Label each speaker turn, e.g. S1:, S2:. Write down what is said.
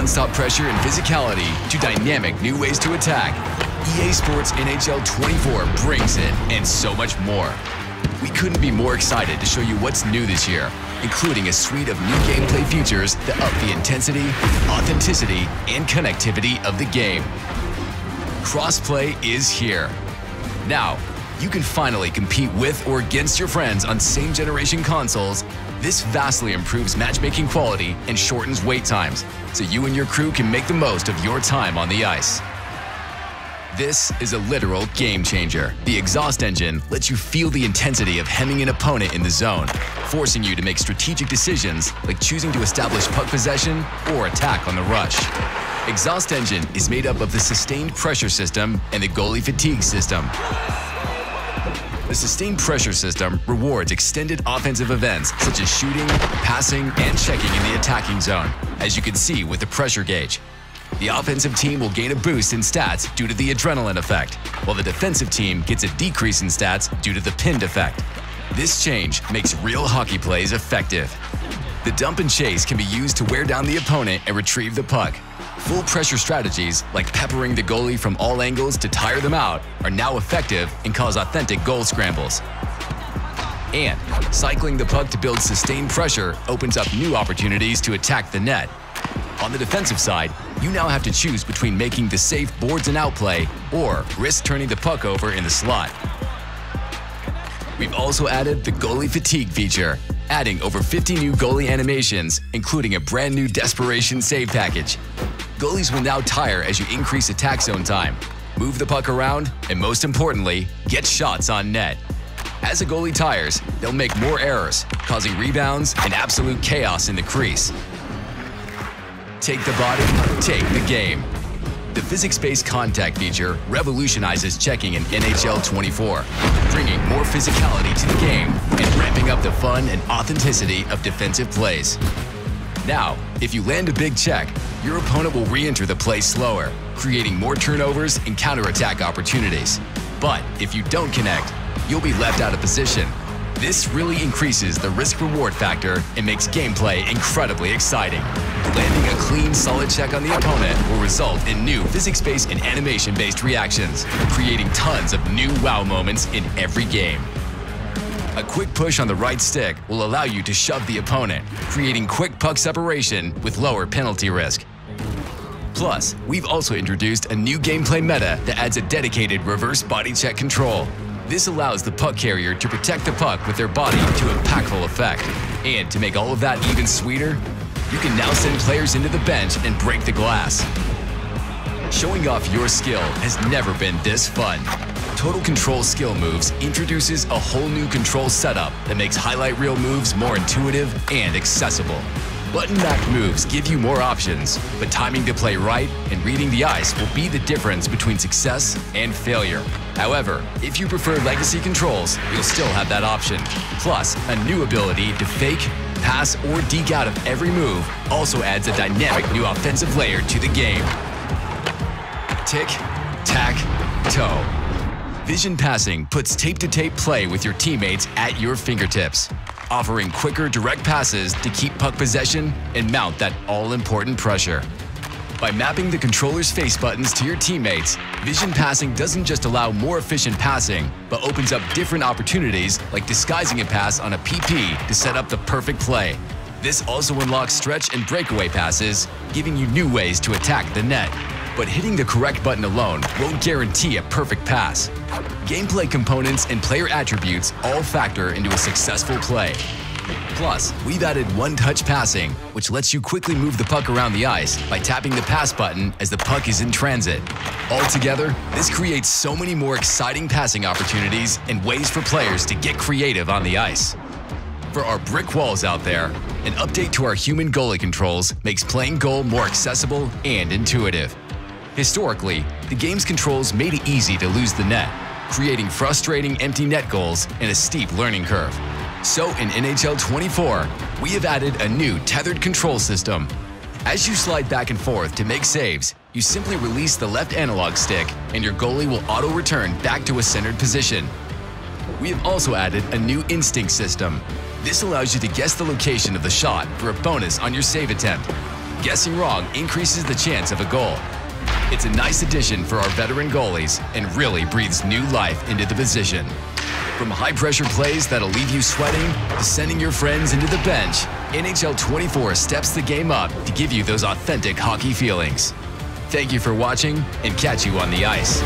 S1: non-stop pressure and physicality to dynamic new ways to attack, EA Sports NHL 24 brings it and so much more. We couldn't be more excited to show you what's new this year, including a suite of new gameplay features that up the intensity, authenticity, and connectivity of the game. Crossplay is here. Now, you can finally compete with or against your friends on same generation consoles. This vastly improves matchmaking quality and shortens wait times, so you and your crew can make the most of your time on the ice. This is a literal game changer. The exhaust engine lets you feel the intensity of hemming an opponent in the zone, forcing you to make strategic decisions like choosing to establish puck possession or attack on the rush. Exhaust engine is made up of the sustained pressure system and the goalie fatigue system. The sustained pressure system rewards extended offensive events such as shooting, passing, and checking in the attacking zone, as you can see with the pressure gauge. The offensive team will gain a boost in stats due to the adrenaline effect, while the defensive team gets a decrease in stats due to the pinned effect. This change makes real hockey plays effective. The dump and chase can be used to wear down the opponent and retrieve the puck. Full pressure strategies, like peppering the goalie from all angles to tire them out, are now effective and cause authentic goal scrambles. And cycling the puck to build sustained pressure opens up new opportunities to attack the net. On the defensive side, you now have to choose between making the safe boards and outplay or risk turning the puck over in the slot. We've also added the goalie fatigue feature, adding over 50 new goalie animations, including a brand new desperation save package. Goalies will now tire as you increase attack zone time, move the puck around, and most importantly, get shots on net. As a goalie tires, they'll make more errors, causing rebounds and absolute chaos in the crease. Take the body, take the game. The physics-based contact feature revolutionizes checking in NHL 24, bringing more physicality to the game the fun and authenticity of defensive plays. Now, if you land a big check, your opponent will re-enter the play slower, creating more turnovers and counterattack opportunities. But if you don't connect, you'll be left out of position. This really increases the risk-reward factor and makes gameplay incredibly exciting. Landing a clean, solid check on the opponent will result in new physics-based and animation-based reactions, creating tons of new wow moments in every game. A quick push on the right stick will allow you to shove the opponent, creating quick puck separation with lower penalty risk. Plus, we've also introduced a new gameplay meta that adds a dedicated reverse body check control. This allows the puck carrier to protect the puck with their body to impactful effect. And to make all of that even sweeter, you can now send players into the bench and break the glass. Showing off your skill has never been this fun. Total Control Skill Moves introduces a whole new control setup that makes highlight reel moves more intuitive and accessible. Button-backed moves give you more options, but timing to play right and reading the ice will be the difference between success and failure. However, if you prefer legacy controls, you'll still have that option. Plus, a new ability to fake, pass, or deke out of every move also adds a dynamic new offensive layer to the game. Tick, tack, toe. Vision Passing puts tape-to-tape play with your teammates at your fingertips, offering quicker direct passes to keep puck possession and mount that all-important pressure. By mapping the controller's face buttons to your teammates, Vision Passing doesn't just allow more efficient passing, but opens up different opportunities like disguising a pass on a PP to set up the perfect play. This also unlocks stretch and breakaway passes, giving you new ways to attack the net. But hitting the correct button alone won't guarantee a perfect pass. Gameplay components and player attributes all factor into a successful play. Plus, we've added one-touch passing, which lets you quickly move the puck around the ice by tapping the pass button as the puck is in transit. Altogether, this creates so many more exciting passing opportunities and ways for players to get creative on the ice. For our brick walls out there, an update to our human goalie controls makes playing goal more accessible and intuitive. Historically, the game's controls made it easy to lose the net, creating frustrating empty net goals and a steep learning curve. So in NHL 24, we have added a new tethered control system. As you slide back and forth to make saves, you simply release the left analog stick and your goalie will auto-return back to a centered position. We have also added a new instinct system. This allows you to guess the location of the shot for a bonus on your save attempt. guessing wrong increases the chance of a goal. It's a nice addition for our veteran goalies and really breathes new life into the position. From high pressure plays that'll leave you sweating to sending your friends into the bench, NHL 24 steps the game up to give you those authentic hockey feelings. Thank you for watching and catch you on the ice.